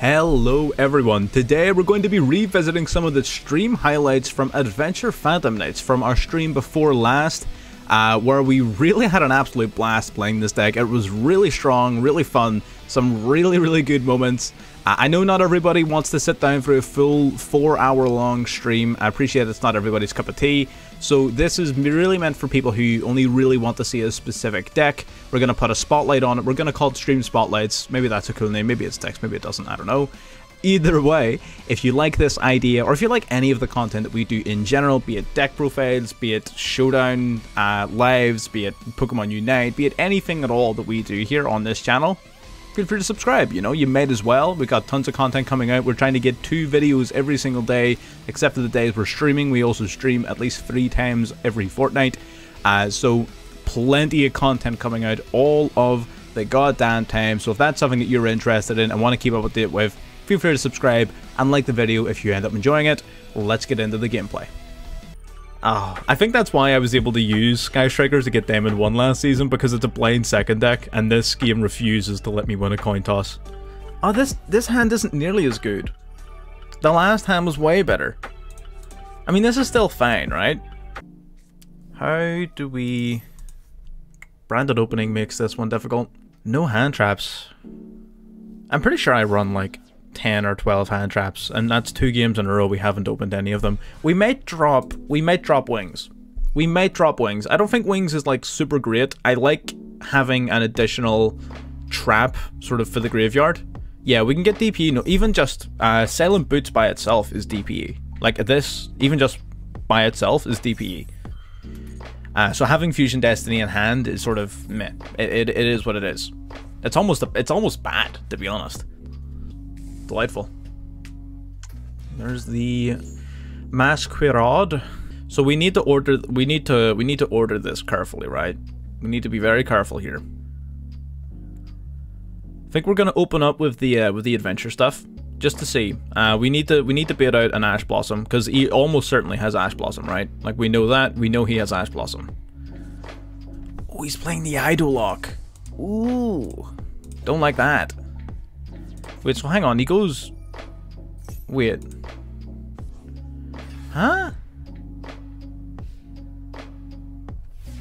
Hello everyone, today we're going to be revisiting some of the stream highlights from Adventure Phantom Knights from our stream before last, uh, where we really had an absolute blast playing this deck. It was really strong, really fun, some really really good moments. Uh, I know not everybody wants to sit down for a full 4 hour long stream, I appreciate it's not everybody's cup of tea, so this is really meant for people who only really want to see a specific deck. We're going to put a spotlight on it. We're going to call it Stream Spotlights. Maybe that's a cool name. Maybe it's text. Maybe it doesn't. I don't know. Either way, if you like this idea, or if you like any of the content that we do in general, be it deck profiles, be it Showdown uh, lives, be it Pokemon Unite, be it anything at all that we do here on this channel, feel free to subscribe. You know, you might as well. We've got tons of content coming out. We're trying to get two videos every single day, except for the days we're streaming. We also stream at least three times every fortnight. Uh, so, plenty of content coming out all of the goddamn time. So, if that's something that you're interested in and want to keep up with it with, feel free to subscribe and like the video if you end up enjoying it. Let's get into the gameplay. Oh, I think that's why I was able to use Sky to get Diamond 1 last season, because it's a blind second deck, and this game refuses to let me win a coin toss. Oh, this, this hand isn't nearly as good. The last hand was way better. I mean, this is still fine, right? How do we... Branded opening makes this one difficult. No hand traps. I'm pretty sure I run like 10 or 12 hand traps, and that's two games in a row we haven't opened any of them. We might drop, we might drop wings. We might drop wings. I don't think wings is like super great. I like having an additional trap sort of for the graveyard. Yeah, we can get DPE. No, even just uh, Silent Boots by itself is DPE. Like this, even just by itself is DPE. Uh, so having Fusion Destiny in hand is sort of meh. It, it, it is what it is. It's almost it's almost bad to be honest. Delightful. There's the Masquerena. So we need to order we need to we need to order this carefully, right? We need to be very careful here. I think we're gonna open up with the uh, with the adventure stuff just to see. Uh, we need to we need to bait out an Ash Blossom because he almost certainly has Ash Blossom, right? Like we know that we know he has Ash Blossom. Oh, he's playing the Idolock. Ooh, don't like that. Wait, so hang on, he goes... Wait. Huh?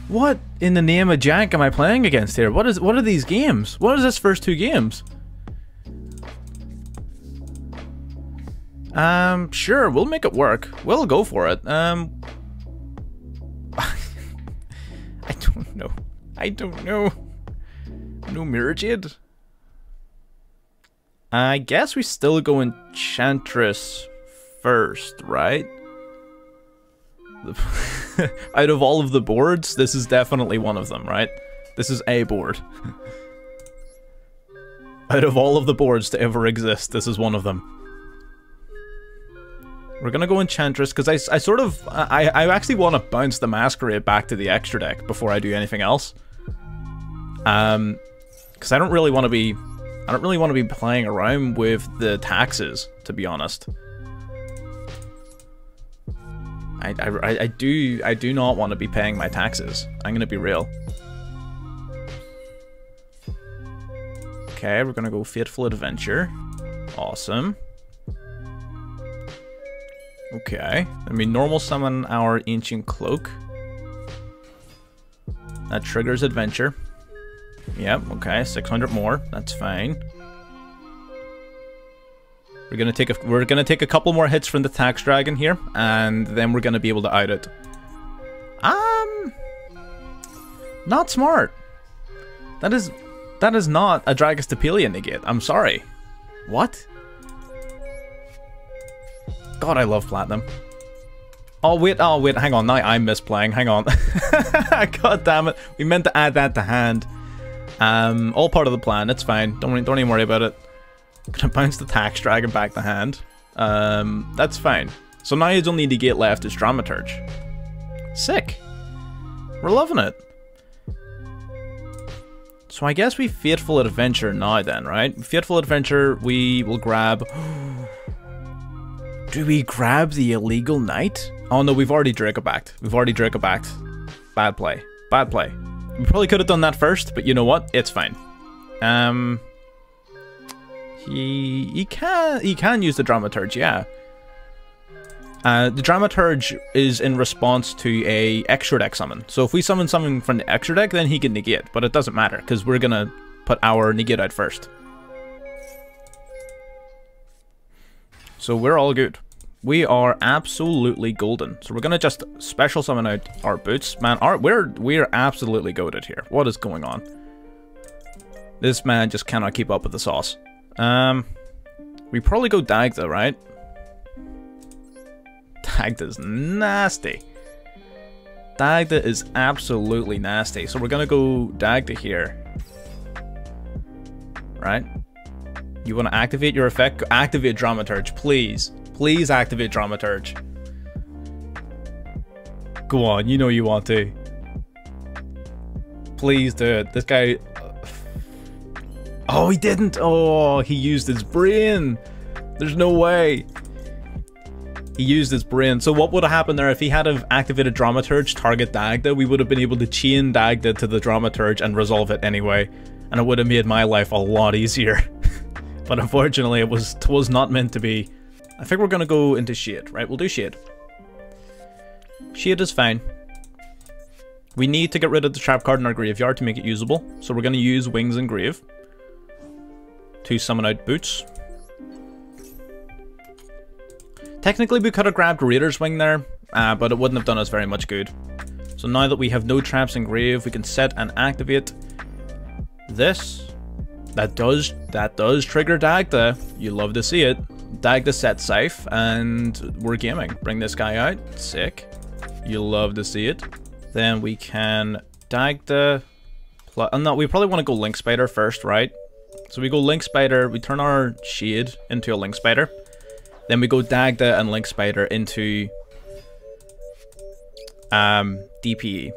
What in the name of Jack am I playing against here? What is what are these games? What is this first two games? Um, sure, we'll make it work. We'll go for it. Um I don't know. I don't know. No Mirror Jade? I guess we still go Enchantress first, right? Out of all of the boards, this is definitely one of them, right? This is a board. Out of all of the boards to ever exist, this is one of them. We're gonna go Enchantress, because I, I sort of... I, I actually want to bounce the Masquerena back to the extra deck before I do anything else. Um, because I don't really want to be I don't really want to be playing around with the taxes, to be honest. I, I, I do I do not want to be paying my taxes. I'm gonna be real. Okay, we're gonna go Fateful Adventure. Awesome. Okay, let me normal summon our Ancient Cloak. That triggers Adventure. Yep, okay, 600 more. That's fine. We're gonna take a we're gonna take a couple more hits from the tax dragon here, and then we're gonna be able to out it. Um, not smart. That is that is not a Dragostapelia negate. I'm sorry. What? God, I love platinum. Oh wait, oh wait, hang on. Now I'm misplaying. Hang on. God damn it. We meant to add that to hand. Um, all part of the plan. It's fine. Don't don't even worry about it. Gonna bounce the tax dragon back the hand. Um, that's fine. So now you don't need to get left is Dramaturge. Sick. We're loving it. So I guess we Fateful Adventure now then, right? Fateful Adventure, we will grab... Do we grab the Illegal Knight? Oh no, we've already Draco-backed. We've already Draco-backed. Bad play. Bad play. We probably could have done that first, but you know what? It's fine. Um, he he can he can use the dramaturge, yeah. Uh, the dramaturge is in response to a extra deck summon. So if we summon something from the extra deck, then he can negate, but it doesn't matter because we're gonna put our negate out first. So we're all good. We are absolutely golden. So we're gonna just special summon out our boots. Man, our, we're we're absolutely goaded here. What is going on? This man just cannot keep up with the sauce. Um, we probably go Dagda, right? Dagda's nasty. Dagda is absolutely nasty. So we're gonna go Dagda here. Right? You want to activate your effect? Activate Dramaturge, please. Please activate Dramaturge. Go on, you know you want to. Please do it. This guy... Oh, he didn't! Oh, he used his brain! There's no way! He used his brain. So what would have happened there if he had have activated Dramaturge, target Dagda, we would have been able to chain Dagda to the Dramaturge and resolve it anyway. And it would have made my life a lot easier. but unfortunately it was, it was not meant to be. I think we're gonna go into Shade, right? We'll do Shade. Shade is fine. We need to get rid of the trap card in our graveyard to make it usable. So we're gonna use Wings and Grave to summon out Boots. Technically we could have grabbed Raider's Wing there, uh, but it wouldn't have done us very much good. So now that we have no traps in grave, we can set and activate this. That does that does trigger Dagda. You love to see it. Dagda set safe, and we're gaming. Bring this guy out. Sick. You love to see it. Then we can Dagda... Oh, no, we probably want to go Link Spider first, right? So we go Link Spider, we turn our Shade into a Link Spider. Then we go Dagda and Link Spider into um, DPE.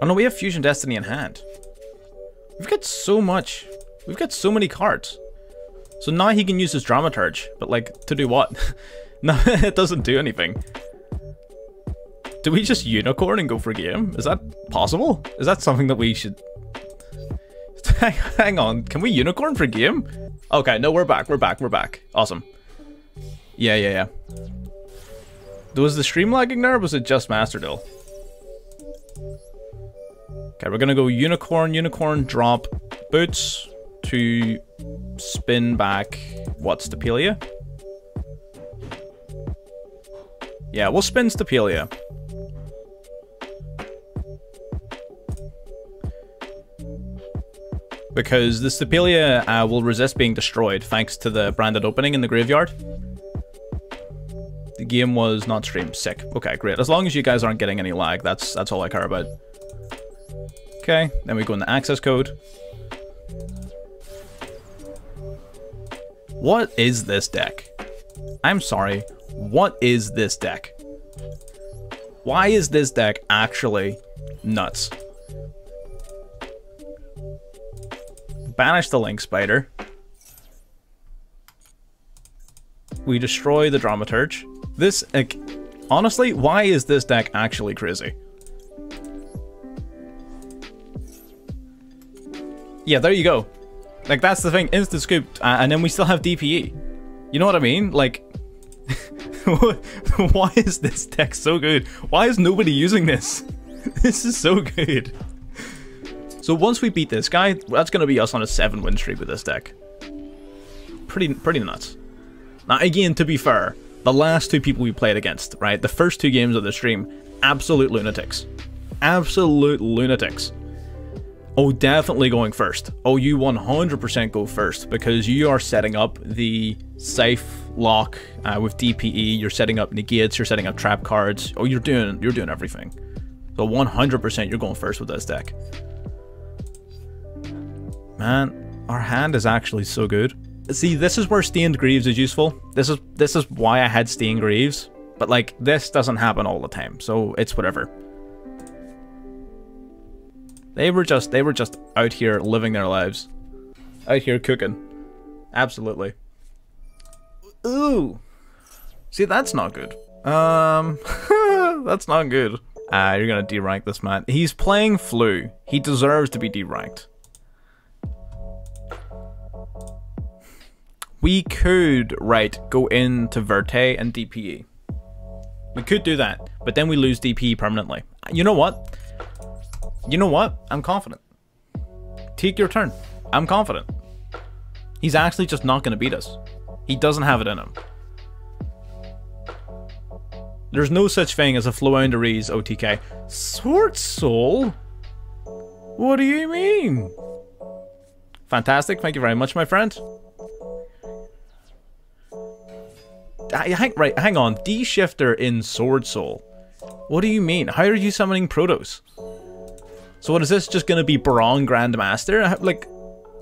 Oh no, we have Fusion Destiny in hand. We've got so much. We've got so many cards. So now he can use his Dramaturge, but like, to do what? no, it doesn't do anything. Do we just unicorn and go for a game? Is that possible? Is that something that we should... Hang on, can we unicorn for a game? Okay, no, we're back, we're back, we're back. Awesome. Yeah, yeah, yeah. Was the stream lagging there, was it just Master Duel? Okay, we're gonna go unicorn, unicorn, drop, boots, to spin back, what, Stapelia? Yeah, we'll spin Stapelia. Because the Stapelia uh, will resist being destroyed thanks to the branded opening in the graveyard. The game was not streamed. Sick. Okay, great. As long as you guys aren't getting any lag, that's that's all I care about. Okay, then we go in the access code. What is this deck? I'm sorry, what is this deck? Why is this deck actually nuts? Banish the Link Spider. We destroy the Dramaturge. This, like, honestly, why is this deck actually crazy? Yeah, there you go. Like, that's the thing, instant scooped, and then we still have DPE. You know what I mean? Like, why is this deck so good? Why is nobody using this? This is so good. So once we beat this guy, that's going to be us on a 7 win streak with this deck. Pretty, pretty nuts. Now again, to be fair, the last two people we played against, right, the first two games of the stream, absolute lunatics. Absolute lunatics. Oh, definitely going first. Oh, you 100% go first because you are setting up the safe lock uh, with DPE. You're setting up negates. You're setting up trap cards. Oh, you're doing you're doing everything. So 100% you're going first with this deck. Man, our hand is actually so good. See, this is where Stained Greaves is useful. This is this is why I had Stained Greaves. But like, this doesn't happen all the time, so it's whatever. They were just they were just out here living their lives. Out here cooking. Absolutely. Ooh. See, that's not good. Um, that's not good. Ah, uh, you're gonna derank this man. He's playing Flu. He deserves to be deranked. we could, right, go into Verte and DPE. We could do that, but then we lose DPE permanently. You know what? You know what? I'm confident. Take your turn. I'm confident. He's actually just not going to beat us. He doesn't have it in him. There's no such thing as a Flounderies OTK. Sword Soul? What do you mean? Fantastic, thank you very much, my friend. Ah, hang, right, hang on. D-Shifter in Sword Soul. What do you mean? How are you summoning Protos? So what is this just gonna be Braun Grandmaster? Like,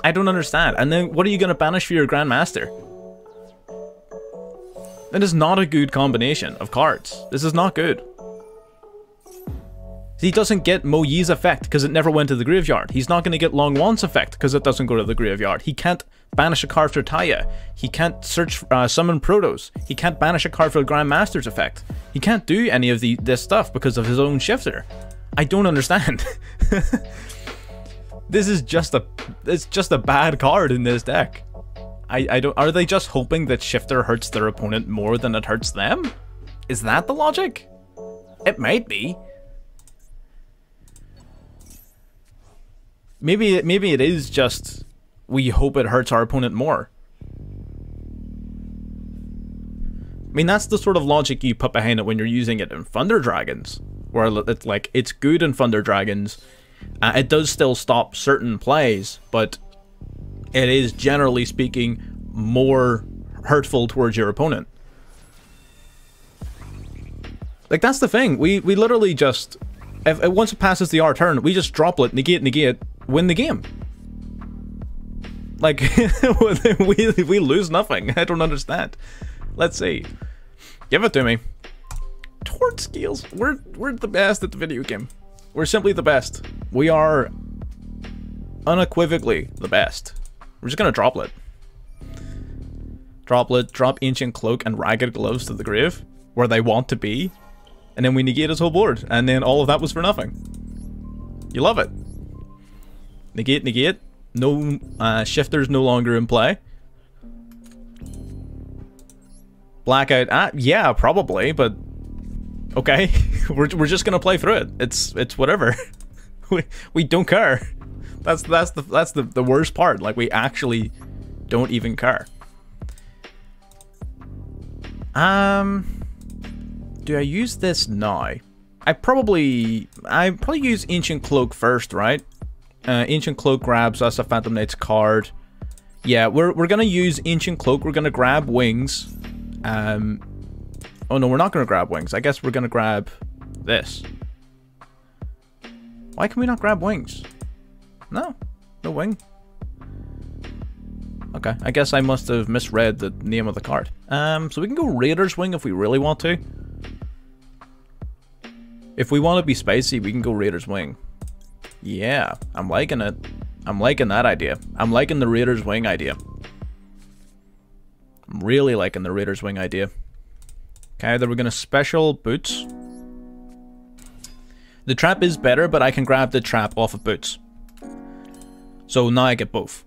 I don't understand. And then what are you gonna banish for your Grandmaster? That is not a good combination of cards. This is not good. He doesn't get Mo Yi's effect because it never went to the graveyard. He's not going to get Long Wan's effect because it doesn't go to the graveyard. He can't banish a card for Taia. He can't search uh, summon Protos. He can't banish a card for Grandmaster's effect. He can't do any of the this stuff because of his own shifter. I don't understand. this is just a it's just a bad card in this deck. I, I don't are they just hoping that shifter hurts their opponent more than it hurts them? Is that the logic? It might be. Maybe maybe it is just we hope it hurts our opponent more. I mean, that's the sort of logic you put behind it when you're using it in Thunder Dragons, where it's like it's good in Thunder Dragons. Uh, it does still stop certain plays, but it is generally speaking more hurtful towards your opponent. Like that's the thing. We we literally just if, if once it passes the R turn, we just drop it, negate, negate, win the game. Like, we, we lose nothing. I don't understand. Let's see. Give it to me. Tort skills. We're, we're the best at the video game. We're simply the best. We are unequivocally the best. We're just gonna droplet. Droplet, drop Ancient Cloak and Ragged Gloves to the grave, where they want to be, and then we negate his whole board, and then all of that was for nothing. You love it. Negate, negate. No uh, shifters no longer in play. Blackout. Ah, yeah, probably, but okay. we're we're just gonna play through it. It's it's whatever. we we don't care. That's that's the that's the the worst part. Like we actually don't even care. Um, do I use this now? I probably I probably use Ancient Cloak first, right? Uh, Ancient Cloak grabs us a Phantom Knights card. Yeah, we're, we're to use Ancient Cloak. We're to grab Wings. Um, oh, no, we're not going to grab Wings. I guess we're going to grab this. Why can we not grab Wings? No, no wing. Okay, I guess I must have misread the name of the card. Um, so we can go Raider's Wing if we really want to. If we want to be spicy, we can go Raider's Wing. Yeah, I'm liking it. I'm liking that idea. I'm liking the Raider's Wing idea. I'm really liking the Raider's Wing idea. Okay, then we're to special Boots. The trap is better, but I can grab the trap off of Boots. So now I get both.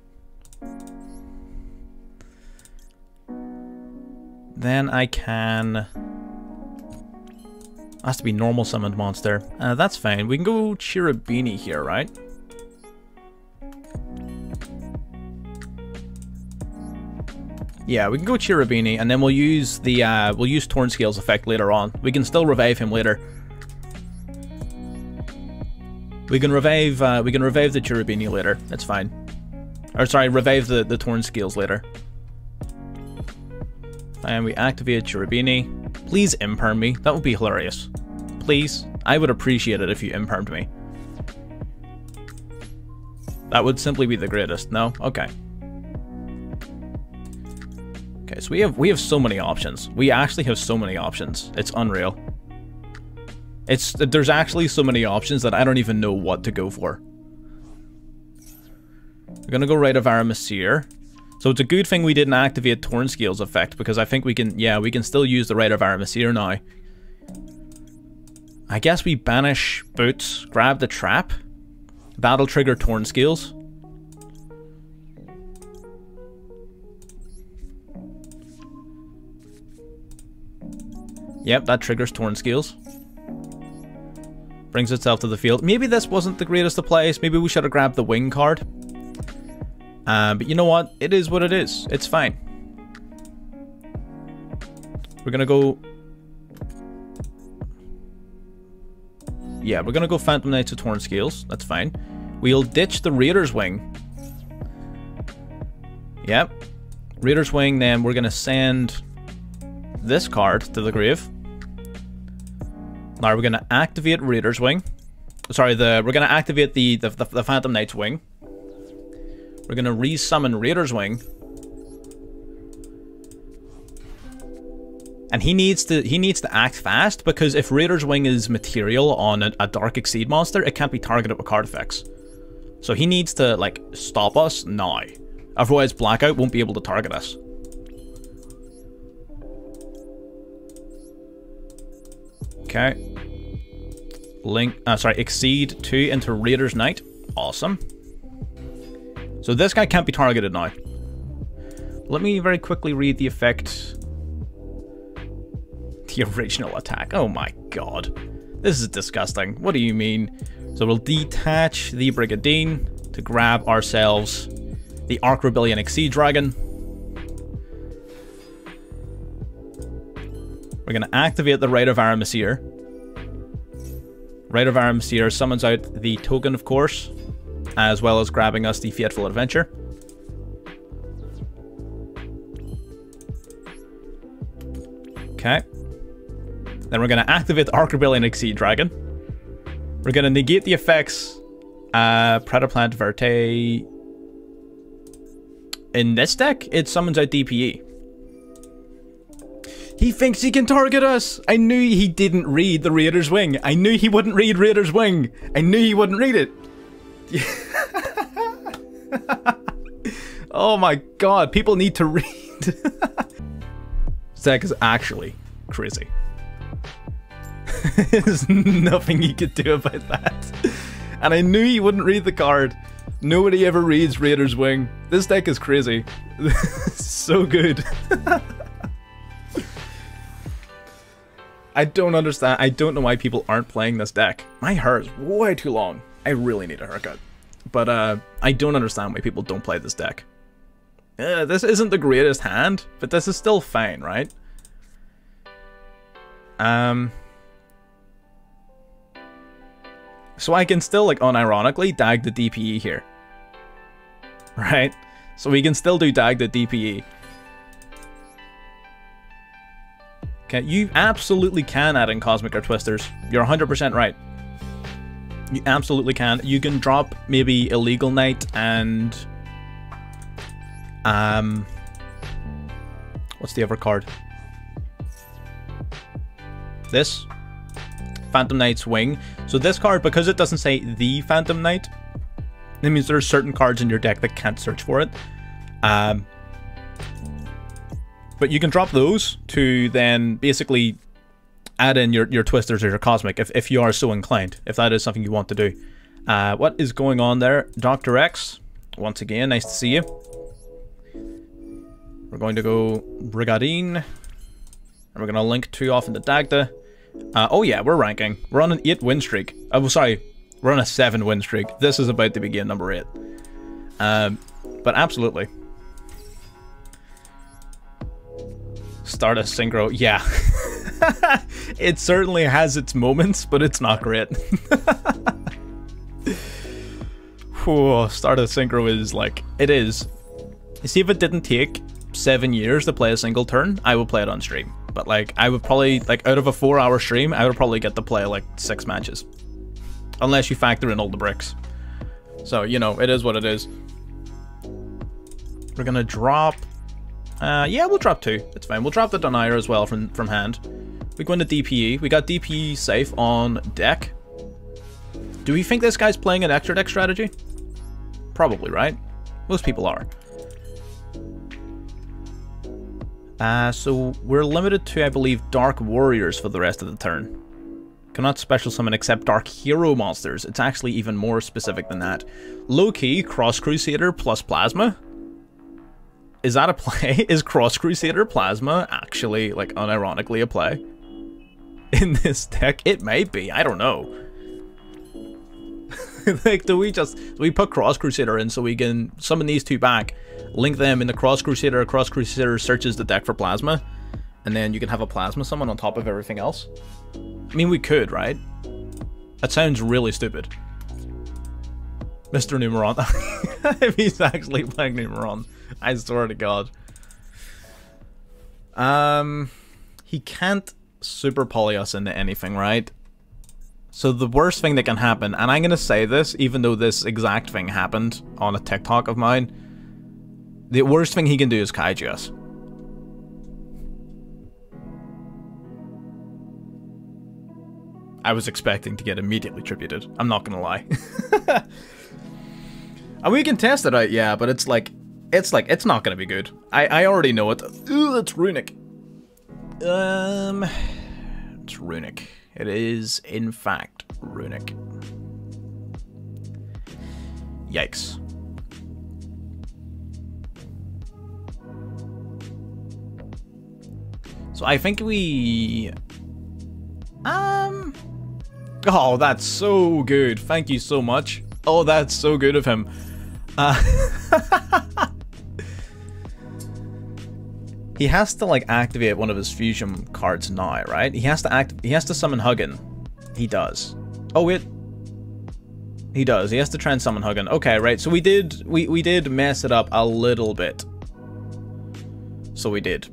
Then I can has to be normal summoned monster. Uh, that's fine. We can go Cherubini here, right? Yeah, we can go Cherubini, and then we'll use the uh, we'll use Torn Scales effect later on. We can still revive him later. We can revive uh, we can revive the Cherubini later. That's fine. Or sorry, revive the the Torn Scales later. And we activate Cherubini. Please imperm me. That would be hilarious. Please. I would appreciate it if you impermed me. That would simply be the greatest. No? Okay. Okay, so we have we have so many options. We actually have so many options. It's unreal. It's there's actually so many options that I don't even know what to go for. We're gonna go Rite of Aramesir. So it's a good thing we didn't activate Torn Scales effect, because I think we can, yeah, we can still use the Rite of Aramesir now. I guess we banish Boots, grab the trap. That'll trigger Torn Scales. Yep, that triggers Torn Scales. Brings itself to the field. Maybe this wasn't the greatest of plays. Maybe we should have grabbed the wing card. Uh, but you know what? It is what it is. It's fine. We're gonna go... Yeah, we're gonna go Phantom Knights to Torn Scales. That's fine. We'll ditch the Raider's Wing. Yep. Raider's Wing, then we're gonna send this card to the grave. Now we're gonna activate Raider's Wing. Sorry, the we're gonna activate the the, the, Phantom Knight's Wing. We're gonna resummon Raider's Wing. And he needs to he needs to act fast because if Raider's Wing is material on a, a Dark Exceed monster, it can't be targeted with card effects. So he needs to like stop us now. Otherwise Blackout won't be able to target us. Okay. Link, uh, sorry, Exceed 2 into Raider's Knight. Awesome. So this guy can't be targeted now. Let me very quickly read the effect the original attack. Oh my god. This is disgusting. What do you mean? So we'll detach the Brigadine to grab ourselves the Arc Rebellion Exceed Dragon. We're going to activate the Rite of Aramesir. Rite of Aramesir summons out the token, of course, as well as grabbing us the Fateful Adventure. Okay. Then we're going to activate the Arc Rebellion Exceed Dragon. We're going to negate the effects uh, Predaplant Verte. In this deck, it summons out DPE. He thinks he can target us! I knew he didn't read the Raider's Wing. I knew he wouldn't read Raider's Wing. I knew he wouldn't read it. oh my god, people need to read. deck is actually crazy. There's nothing he could do about that. And I knew he wouldn't read the card. Nobody ever reads Raider's Wing. This deck is crazy. so good. I don't understand. I don't know why people aren't playing this deck. My hair is way too long. I really need a haircut. But uh, I don't understand why people don't play this deck. Uh, this isn't the greatest hand, but this is still fine, right? Um, So I can still, like, unironically dag the DPE here. Right? So we can still do dag the DPE. Okay, you absolutely can add in Cosmic or Twisters. You're 100% right. You absolutely can. You can drop maybe Illegal Knight and... Um... What's the other card? This? Phantom Knight's Wing. So this card, because it doesn't say the Phantom Knight, that means there are certain cards in your deck that can't search for it. Um, but you can drop those to then basically add in your, your Twisters or your Cosmic if, if you are so inclined, if that is something you want to do. Uh, what is going on there? Dr. X, once again, nice to see you. We're going to go Brigadine. And we're going to link two off into Dagda. Uh, oh yeah, we're ranking. We're on an 8 win streak. Oh, sorry. We're on a 7 win streak. This is about to begin number 8. Um, but absolutely. Start a synchro. Yeah. it certainly has its moments, but it's not great. Whew, start a synchro is like, it is. You see, if it didn't take seven years to play a single turn, I would play it on stream. But like, I would probably, like, out of a four hour stream, I would probably get to play like six matches. Unless you factor in all the bricks. So, you know, it is what it is. We're gonna drop... Uh, yeah, we'll drop two. It's fine. We'll drop the Denier as well from, from hand. We go into DPE. We got DPE safe on deck. Do we think this guy's playing an extra deck strategy? Probably, right? Most people are. Uh, so we're limited to, I believe, Dark Warriors for the rest of the turn. Cannot special summon except Dark Hero monsters. It's actually even more specific than that. Low-key, Cross Crusader plus Plasma? Is that a play? Is Cross Crusader Plasma actually, like, unironically a play? in this deck? It may be. I don't know. like, do we just do we put Cross Crusader in so we can summon these two back, link them in the Cross Crusader. Cross Crusader searches the deck for Plasma, and then you can have a Plasma summon on top of everything else. I mean, we could, right? That sounds really stupid. Mr. Numeron. if he's actually playing Numeron, I swear to God. Um, he can't super poly us into anything, right? So the worst thing that can happen, and I'm going to say this even though this exact thing happened on a TikTok of mine, the worst thing he can do is kaiju us. I was expecting to get immediately tributed. I'm not going to lie. and we can test it out, yeah, but it's like, it's like, it's not to be good. I, I already know it. Ooh, it's Runick. Um, it's Runick. It is, in fact, Runick. Yikes. So I think we... Um... Oh, that's so good. Thank you so much. Oh, that's so good of him. Uh He has to like activate one of his fusion cards now, right? He has to act. He has to summon Hugin. He does. Oh wait. He does. He has to try and summon Hugin. Okay, right. So we did. We we did mess it up a little bit. So we did.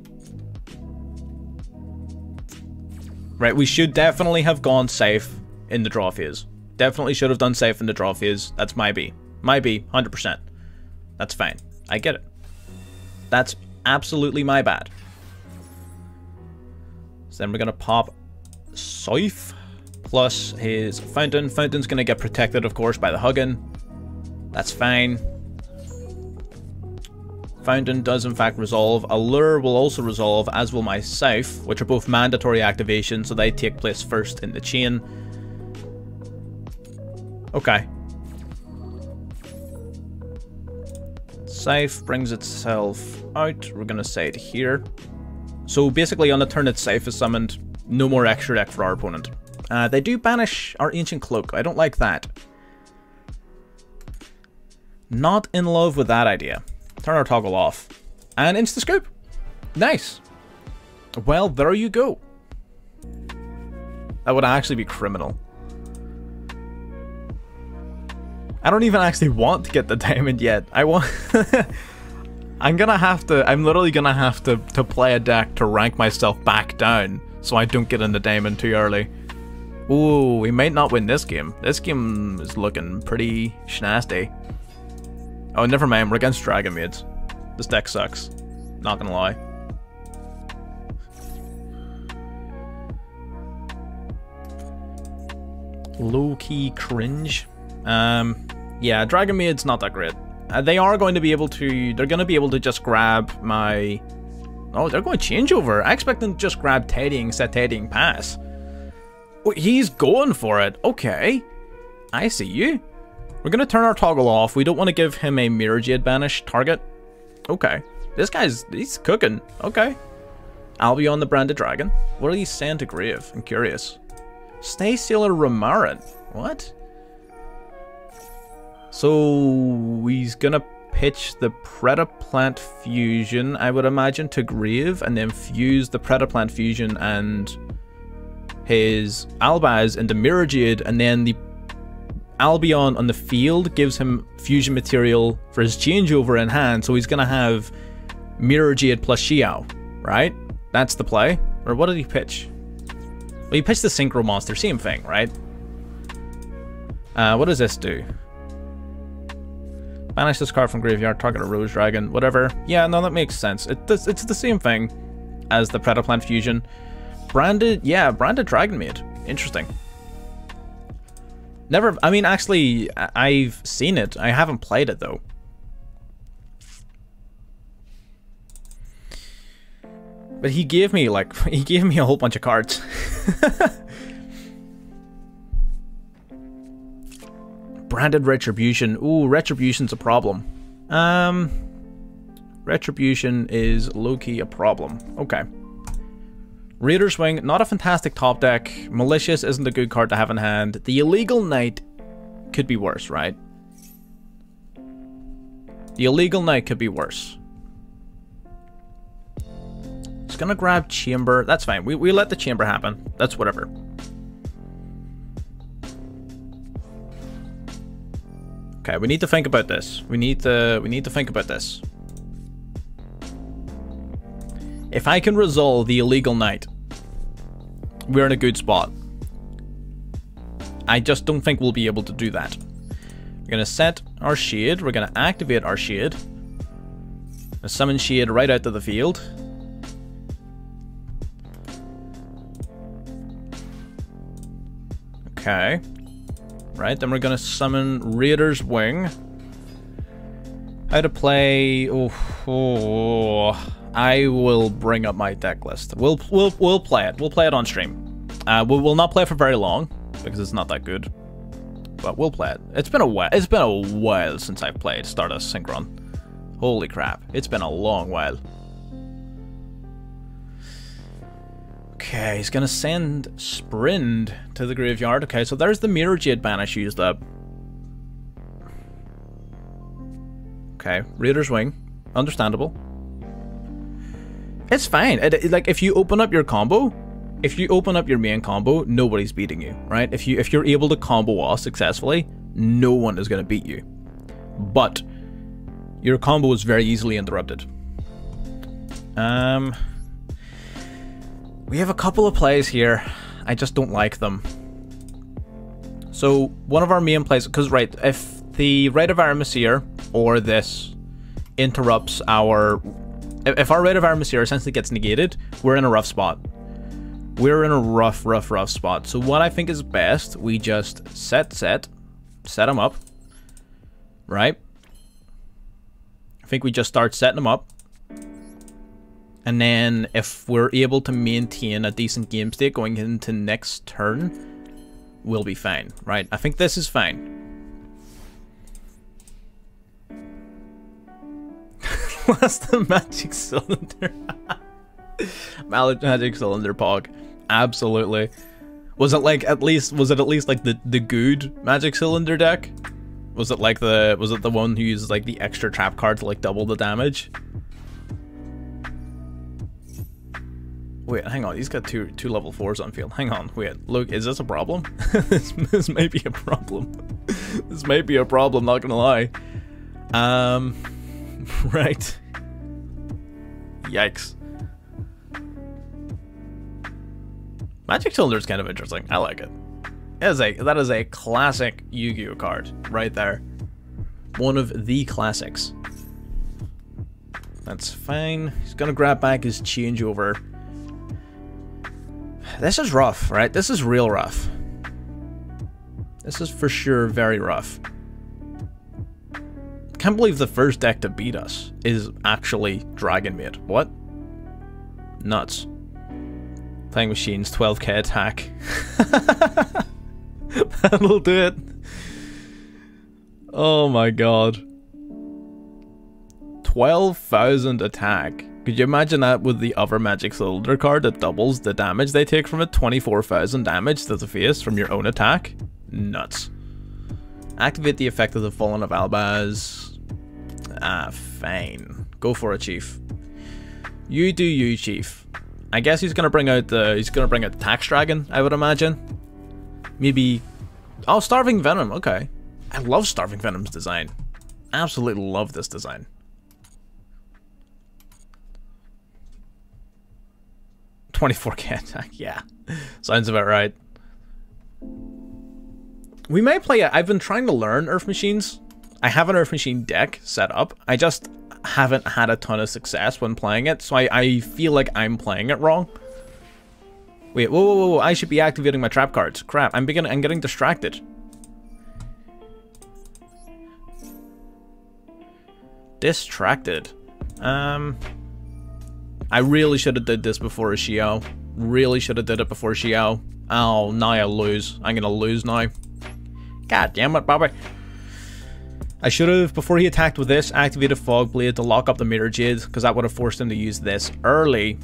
Right. We should definitely have gone safe in the draw phase. Definitely should have done safe in the draw phase. That's my B. My B. Hundred percent. That's fine. I get it. That's absolutely my bad. So then we're going to pop Scythe plus his Fountain. Fountain's going to get protected, of course, by the Hugin. That's fine. Fountain does in fact resolve. Allure will also resolve, as will my Scythe, which are both mandatory activations, so they take place first in the chain. Okay. Scythe brings itself out. We're to say it here. So basically on the turn it's Scythe is summoned, no more extra deck for our opponent. Uh, they do banish our Ancient Cloak. I don't like that. Not in love with that idea. Turn our toggle off. And insta-scoop. Nice. Well, there you go. That would actually be criminal. I don't even actually want to get the diamond yet. I want... I'm gonna have to... I'm literally gonna have to, to play a deck to rank myself back down so I don't get in the diamond too early. Ooh, we might not win this game. This game is looking pretty schnasty. Oh, never mind. We're against Dragon Maids. This deck sucks. Not gonna lie. Low-key cringe. Um, yeah, Dragon Maid's not that great. Uh, they are going to be able to, they're going to be able to just grab my, oh, they're going to change over. I expect them to just grab Tidying, set Tidying Pass. Oh, he's going for it. Okay. I see you. We're going to turn our toggle off. We don't want to give him a Mirror Jade banish target. Okay. This guy's, he's cooking. Okay. Albion the Branded Dragon. What are these saying to Grave? I'm curious. Stay Sailor Remoran. What? So he's gonna pitch the Predaplant Fusion, I would imagine, to Grave, and then fuse the Predaplant Fusion and his Albaz into Mirror Jade, and then the Albion on the field gives him fusion material for his changeover in hand, so he's gonna have Mirror Jade plus Xiao, right? That's the play. Or what did he pitch? Well, he pitched the Synchro Monster, same thing, right? Uh, what does this do? Banish this card from graveyard, target a Rose Dragon, whatever. Yeah, no, that makes sense. It, it's the same thing as the Predaplant Fusion. Branded, yeah, branded Dragon Maid. Interesting. Never, I mean, actually, I've seen it. I haven't played it, though. But he gave me, like, he gave me a whole bunch of cards. Branded Retribution. Ooh, Retribution's a problem. Um, Retribution is low-key a problem. Okay. Raider's Wing, not a fantastic top deck. Malicious isn't a good card to have in hand. The Illegal Knight could be worse, right? The Illegal Knight could be worse. It's gonna grab Chamber. That's fine. We, we let the Chamber happen. That's whatever. Okay, we need to think about this. We need to we need to think about this. If I can resolve the illegal knight, we're in a good spot. I just don't think we'll be able to do that. We're gonna set our shade, we're gonna activate our shade. Summon shade right out to the field. Okay. Right, then we're gonna summon Raider's Wing. How to play... Oh, oh, I will bring up my deck list. We'll we'll we'll play it. We'll play it on stream. Uh, we will not play it for very long because it's not that good. But we'll play it. It's been a while. It's been a while since I've played Stardust Synchron. Holy crap! It's been a long while. Okay, he's gonna send Sprind to the graveyard. Okay, so there's the Mirror Jade banish used up. Okay, Raider's Wing. Understandable. It's fine. It, it, like, if you open up your combo, if you open up your main combo, nobody's beating you, right? If, you, if you're able to combo off successfully, no one is gonna beat you. But, your combo is very easily interrupted. Um... We have a couple of plays here. I just don't like them. So one of our main plays, because right, if the Rite of Aramesir or this interrupts our, if our Rite of Aramesir essentially gets negated, we're in a rough spot. We're in a rough, rough, rough spot. So what I think is best, we just set, set, set them up, right? I think we just start setting them up. And then if we're able to maintain a decent game state going into next turn, we'll be fine, right? I think this is fine. What's the magic cylinder? magic cylinder pog. Absolutely. Was it like at least was it at least like the the good magic cylinder deck? Was it like the was it the one who uses like the extra trap card to like double the damage? Wait, hang on. He's got two two level fours on field. Hang on. Wait, look, is this a problem? this, this may be a problem. this may be a problem. Not gonna lie. Um, right. Yikes. Magic Cylinder is kind of interesting. I like it. Is a that is a classic Yu-Gi-Oh card right there. One of the classics. That's fine. He's gonna grab back his changeover. This is rough, right? This is real rough. This is for sure very rough. Can't believe the first deck to beat us is actually Dragon Maid. What? Nuts. Playing machines, 12k attack. That'll do it. Oh my god. 12,000 attack. Could you imagine that with the other Magic Cylinder card that doubles the damage they take from it? 24,000 damage to the face from your own attack? Nuts. Activate the effect of the Fallen of Albaz. Ah, fine. Go for it, Chief. You do you, Chief. I guess he's gonna bring out the he's gonna bring out the Tax Dragon, I would imagine. Maybe Oh, Starving Venom, okay. I love Starving Venom's design. Absolutely love this design. 24k attack, yeah. Sounds about right. We may play it. I've been trying to learn Earth Machines. I have an Earth Machine deck set up. I just haven't had a ton of success when playing it, so I, I feel like I'm playing it wrong. Wait, whoa, whoa, whoa, I should be activating my trap cards. Crap, I'm beginning, I'm getting distracted. Distracted. Um, I really should have did this before Xiao. Really should have did it before Xiao. Oh, now I lose. I'm gonna lose now. God damn it, Bobby. I should have, before he attacked with this, activated Fog Blade to lock up the Mirror Jade, because that would have forced him to use this early.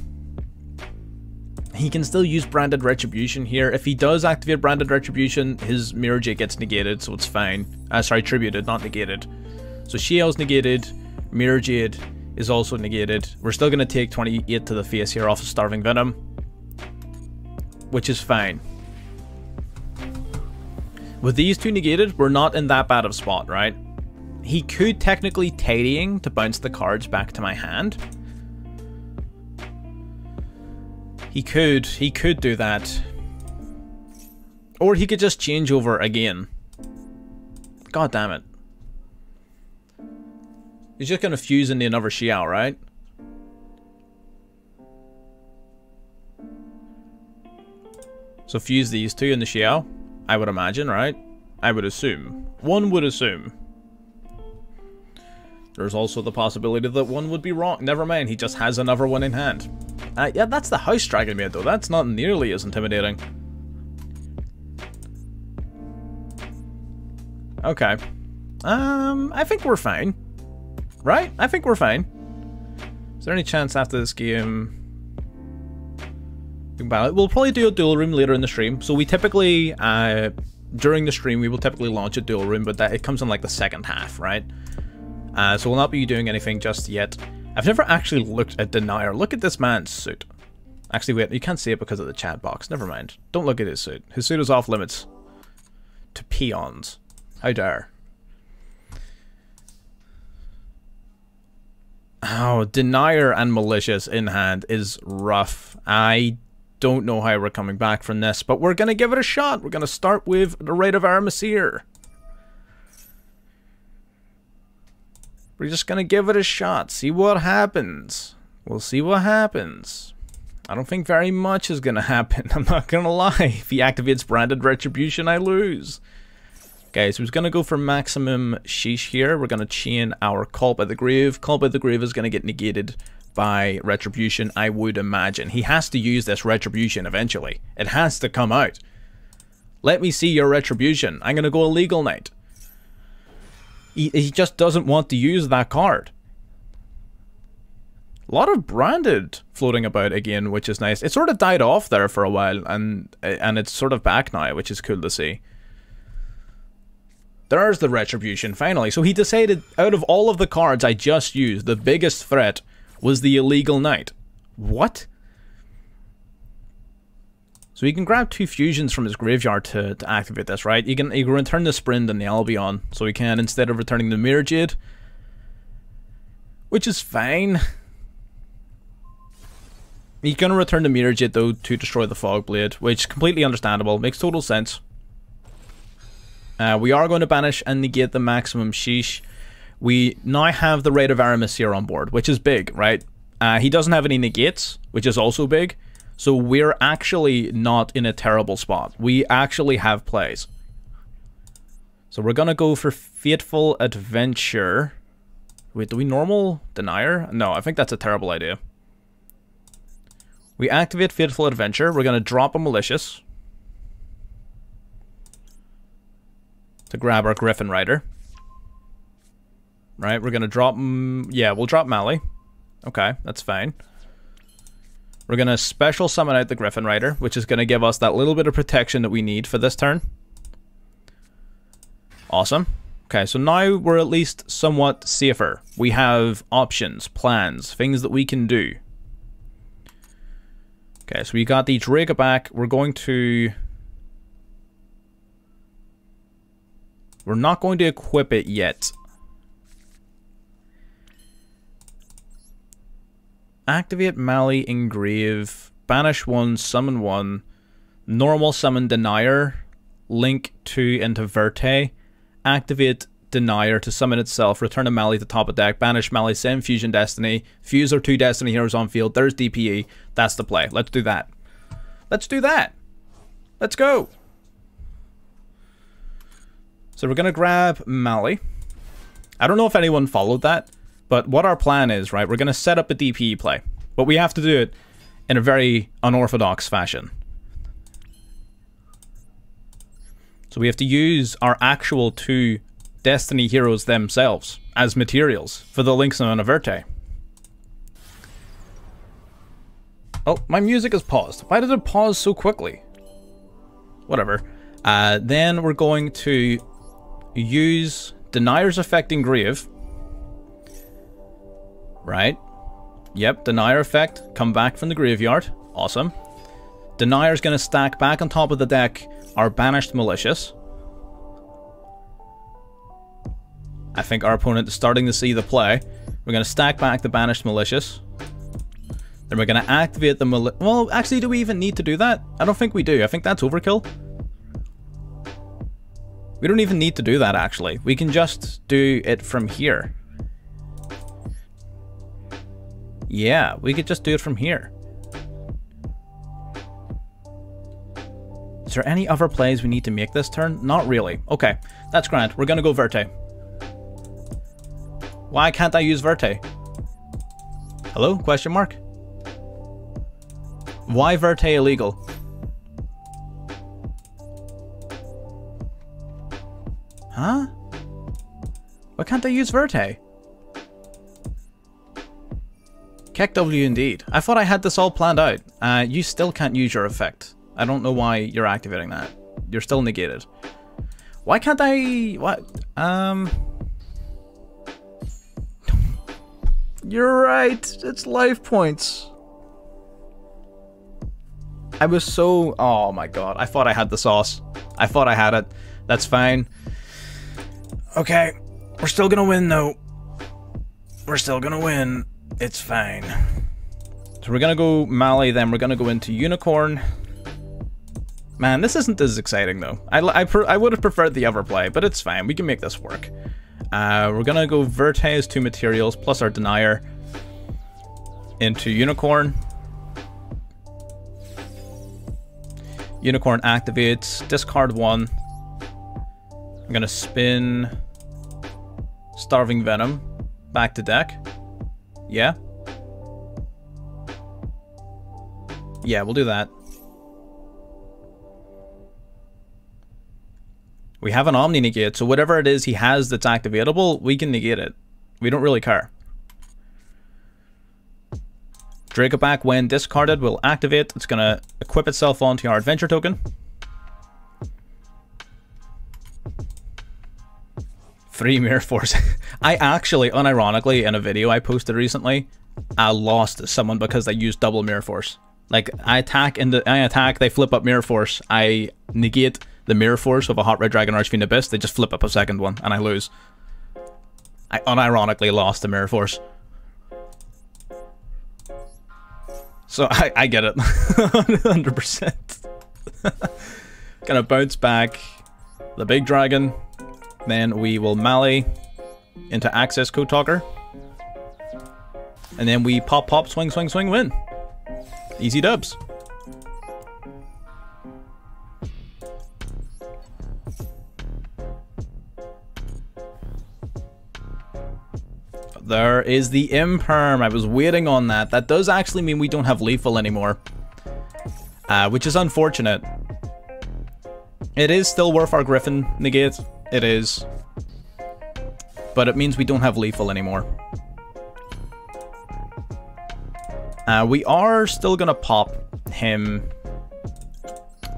he can still use Branded Retribution here. If he does activate Branded Retribution, his Mirror Jade gets negated, so it's fine. Uh, sorry, tributed, not negated. So Xiao's negated, Mirror Jade is also negated. We're still going to take 28 to the face here off of Starving Venom, which is fine. With these two negated, we're not in that bad of spot, right? He could technically tidying to bounce the cards back to my hand. He could, he could do that. Or he could just change over again. God damn it. He's just gonna fuse into another Xiao, right? So fuse these two in the Xiao, I would imagine, right? I would assume. One would assume. There's also the possibility that one would be wrong. Never mind, he just has another one in hand. Uh, yeah, that's the House Dragonmaid though. That's not nearly as intimidating. Okay. Um, I think we're fine. Right? I think we're fine. Is there any chance after this game... We'll probably do a duel room later in the stream. So we typically, uh, during the stream, we will typically launch a duel room, but that it comes in like the second half, right? Uh, so we'll not be doing anything just yet. I've never actually looked at Denier. Look at this man's suit. Actually, wait, you can't see it because of the chat box. Never mind. Don't look at his suit. His suit is off limits to peons. How dare. Oh, Denier and Malicious in hand is rough. I don't know how we're coming back from this, but we're going to give it a shot. We're going to start with the Rite of Aramesir. We're just going to give it a shot, see what happens. We'll see what happens. I don't think very much is going to happen. I'm not going to lie. If he activates Branded Retribution, I lose. Okay, so he's going to go for maximum sheesh here. We're going to chain our Call by the Grave. Call by the Grave is going to get negated by Retribution, I would imagine. He has to use this Retribution eventually. It has to come out. Let me see your Retribution. I'm going to go Illegal Knight. He, he just doesn't want to use that card. A lot of branded floating about again, which is nice. It sort of died off there for a while, and and it's sort of back now, which is cool to see. There's the retribution, finally. So he decided, out of all of the cards I just used, the biggest threat was the illegal knight. What? So he can grab two fusions from his graveyard to, to activate this, right? He can, he can return the Sprind and the Albion, so he can, instead of returning the Mirror Jade. Which is fine. Going to return the Mirror Jade, though, to destroy the Fog Blade, which is completely understandable. Makes total sense. Uh, we are going to banish and negate the maximum sheesh. We now have the Rite of Aramesir here on board, which is big, right? Uh, he doesn't have any negates, which is also big. So we're actually not in a terrible spot. We actually have plays. So we're going to go for Fateful Adventure. Wait, do we normal Denier? No, I think that's a terrible idea. We activate Fateful Adventure. We're going to drop a Malicious. To grab our Gryphon Rider. Right, we're going to drop... Yeah, we'll drop Mali. Okay, that's fine. We're going to special summon out the Gryphon Rider, which is going to give us that little bit of protection that we need for this turn. Awesome. Okay, so now we're at least somewhat safer. We have options, plans, things that we can do. Okay, so we got the Drake back. We're going to... We're not going to equip it yet. Activate Mali Engrave. Banish one, summon one. Normal summon Denier. Link two into Verte. Activate Denier to summon itself. Return a Mali to top of deck. Banish Mali, send Fusion Destiny. Fuse our two Destiny heroes on field. There's DPE. That's the play. Let's do that. Let's do that. Let's go. So we're going to grab Mali. I don't know if anyone followed that. But what our plan is, right, we're going to set up a DPE play. But we have to do it in a very unorthodox fashion. So we have to use our actual two Destiny heroes themselves as materials for the Links and Verte. Oh, my music is paused. Why did it pause so quickly? Whatever. Uh, then we're going to use Denier's Effect Engrave. Right. Yep, Denier Effect. Come back from the graveyard. Awesome. Denier's going to stack back on top of the deck our Banished Malicious. I think our opponent is starting to see the play. We're going to stack back the Banished Malicious. Then we're going to activate the Well, actually, do we even need to do that? I don't think we do. I think that's overkill. We don't even need to do that, actually. We can just do it from here. Yeah, we could just do it from here. Is there any other plays we need to make this turn? Not really. Okay, that's grand. We're gonna go Verte. Why can't I use Verte? Hello? Question mark? Why Verte illegal? Huh? Why can't they use Verte? KEKW indeed. I thought I had this all planned out. Uh, you still can't use your effect. I don't know why you're activating that. You're still negated. Why can't I... What? Um... You're right. It's life points. I was so... Oh my god. I thought I had the sauce. I thought I had it. That's fine. Okay. We're still gonna win, though. We're still gonna win. It's fine. So we're gonna go Mali, then we're gonna go into Unicorn. Man, this isn't as exciting, though. I, I, I would have preferred the other play, but it's fine. We can make this work. Uh, we're gonna go Vertes, two materials, plus our Denier into Unicorn. Unicorn activates, discard one. I'm gonna spin Starving Venom back to deck. Yeah? Yeah, we'll do that. We have an Omni negate, so whatever it is he has that's activatable, we can negate it. We don't really care. Dracoback, when discarded, will activate. It's going to equip itself onto our adventure token. Three Mirror Force. I actually, unironically, in a video I posted recently, I lost someone because they used double Mirror Force. Like, I attack, and I attack, they flip up Mirror Force. I negate the Mirror Force of a Hot Red Dragon Archfiend Abyss, they just flip up a second one, and I lose. I unironically lost the Mirror Force. So I, I get it. 100%. Gonna bounce back the big dragon. Then we will melee into Access Code Talker. And then we pop, pop, swing, swing, swing, win. Easy dubs. There is the Imperm. I was waiting on that. That does actually mean we don't have lethal anymore. Uh, which is unfortunate. It is still worth our Gryphon negate. It is. But it means we don't have lethal anymore. Uh, we are still gonna pop him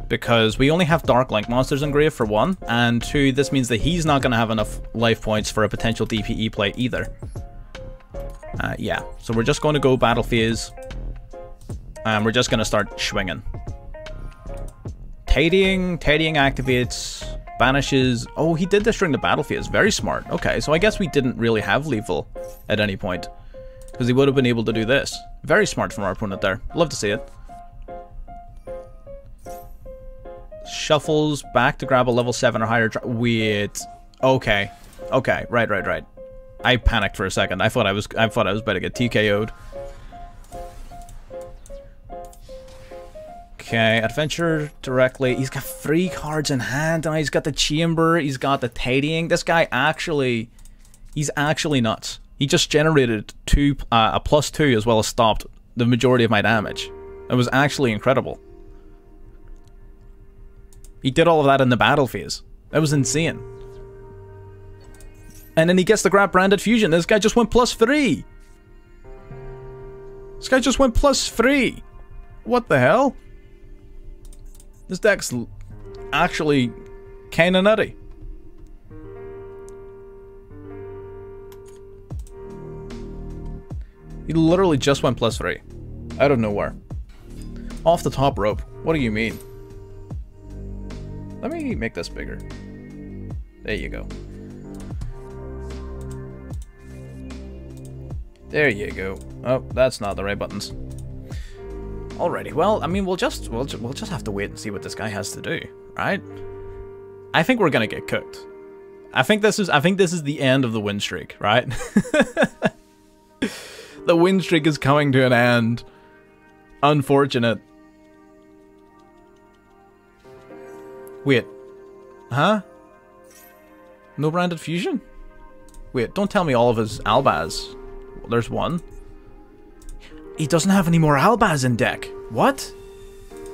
because we only have Dark Link monsters in Grave for one, and two, this means that he's not gonna have enough life points for a potential DPE play either. Uh, yeah, so we're just going to go Battle Phase. And we're just going to start swinging. Tidying, Tidying activates, banishes... Oh, he did this during the Battle Phase. Very smart. Okay, so I guess we didn't really have lethal at any point. Because he would have been able to do this. Very smart from our opponent there. Love to see it. Shuffles back to grab a level 7 or higher... Wait. Okay. Okay, right, right, right. I panicked for a second. I thought I was I thought I was about to get TKO'd. Okay, adventure directly. He's got three cards in hand, and he's got the chamber. He's got the tidying. This guy actually, he's actually nuts. He just generated two uh, a plus two as well as stopped the majority of my damage. It was actually incredible. He did all of that in the battle phase. That was insane. And then he gets the grab branded fusion. This guy just went plus three. This guy just went plus three. What the hell? This deck's actually kinda nutty. He literally just went plus three. Out of nowhere. Off the top rope. What do you mean? Let me make this bigger. There you go. There you go. Oh, that's not the right buttons. Alrighty, well, I mean, we'll just we'll we'll just have to wait and see what this guy has to do, right? I think we're gonna get cooked. I think this is I think this is the end of the win streak, right? the win streak is coming to an end. Unfortunate. Wait. Huh? No branded fusion? Wait, don't tell me all of his Albaz there's one. He doesn't have any more Albaz in deck. What?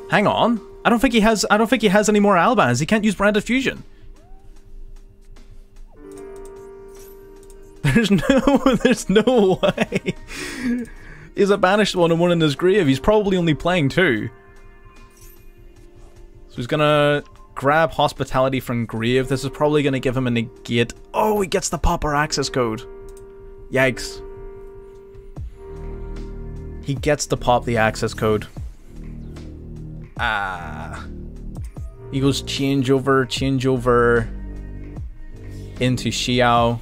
Hang on. I don't think he has I don't think he has any more Albaz. He can't use Branded Fusion. There's no there's no way. He's a banished one and one in his grave. He's probably only playing two. So he's gonna grab hospitality from grave. This is probably gonna give him a negate. Oh, he gets the popper access code. Yikes. He gets to pop the access code. Ah. He goes changeover, changeover into Xiao.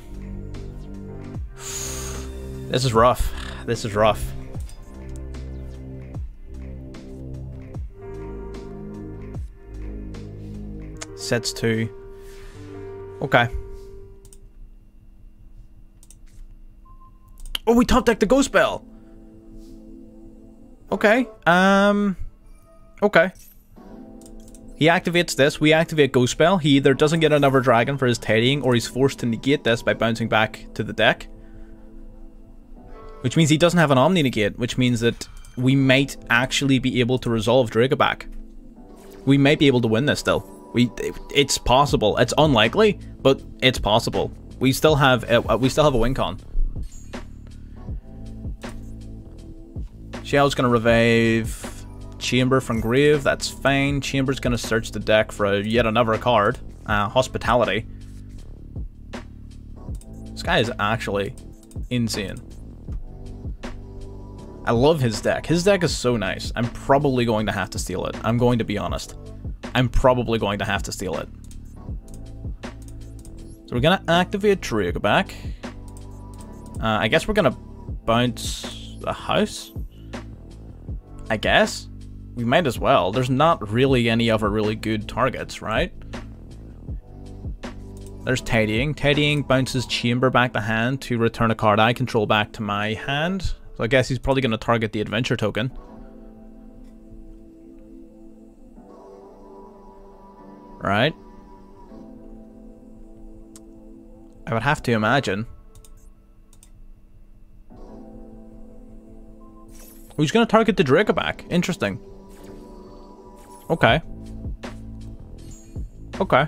This is rough. This is rough. Sets two. Okay. Oh, we top decked the Ghost Belle! Okay. Um. Okay. He activates this, we activate Ghost Belle. He either doesn't get another dragon for his tidying, or he's forced to negate this by bouncing back to the deck. Which means he doesn't have an Omni negate, which means that we might actually be able to resolve back. We might be able to win this still. We, it's possible. It's unlikely, but it's possible. We still have, a, we still have a win con. Xiao's gonna revive Chamber from Grave, that's fine. Chamber's gonna search the deck for yet another card. Uh, Hospitality. This guy is actually insane. I love his deck. His deck is so nice. I'm probably going to have to steal it. I'm going to be honest. I'm probably going to have to steal it. So we're going to activate back. Uh, I guess we're going to bounce the house. I guess? We might as well. There's not really any other really good targets, right? There's Tidying. Tidying bounces Chamber back to hand to return a card I control back to my hand. So I guess he's probably going to target the Adventure token. Right? I would have to imagine. Who's going to target the Dracoback? Interesting. Okay. Okay.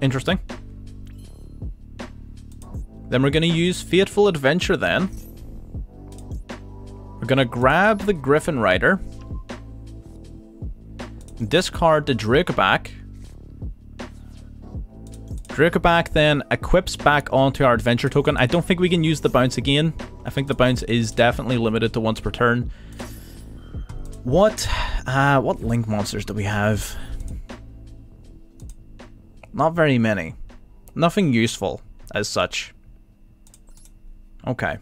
Interesting. Then we're going to use Fateful Adventure then. We're going to grab the Gryphon Rider. Discard the Dracoback. Dracoback then equips back onto our adventure token. I don't think we can use the bounce again. I think the bounce is definitely limited to once per turn. What, uh, what link monsters do we have? Not very many. Nothing useful, as such. Okay.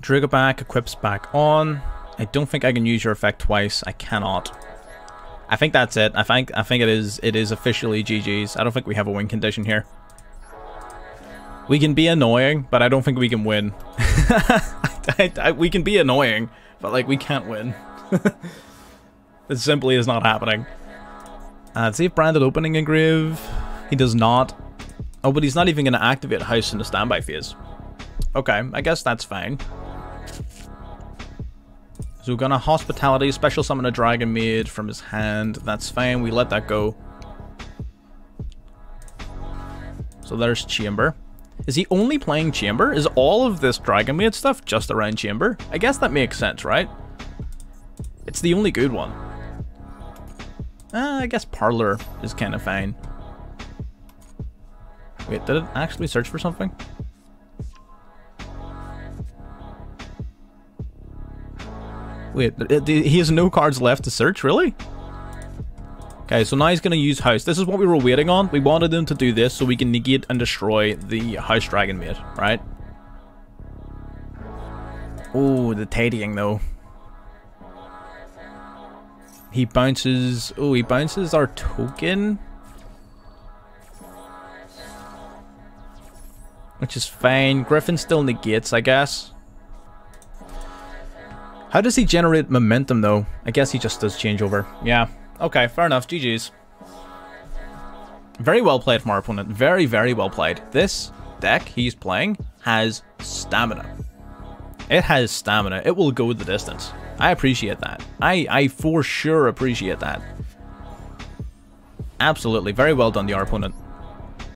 Dracoback, equips back on. I don't think I can use your effect twice. I cannot. I think that's it. I think I think it is it is officially GG's. I don't think we have a win condition here. We can be annoying, but I don't think we can win. I, I, we can be annoying, but like we can't win. this simply is not happening. Uh, let's see if Branded Opening Engrave. He does not. Oh, but he's not even going to activate House in the standby phase. Okay, I guess that's fine. So we're gonna Hospitality, Special Summon a Dragon Maid from his hand. That's fine, we let that go. So there's Chamber. Is he only playing Chamber? Is all of this Dragon Maid stuff just around Chamber? I guess that makes sense, right? It's the only good one. Uh, I guess Parlor is kind of fine. Wait, did it actually search for something? Wait, he has no cards left to search, really? Okay, so now he's going to use House. This is what we were waiting on. We wanted him to do this so we can negate and destroy the House Dragonmaid, right? Oh, the tidying though. He bounces... Oh, he bounces our token. Which is fine. Gryphon still negates, I guess. How does he generate momentum, though? I guess he just does changeover. Yeah. Okay, fair enough. GG's. Very well played from our opponent. Very, very well played. This deck he's playing has stamina. It has stamina. It will go the distance. I appreciate that. I, I for sure appreciate that. Absolutely. Very well done, the our opponent.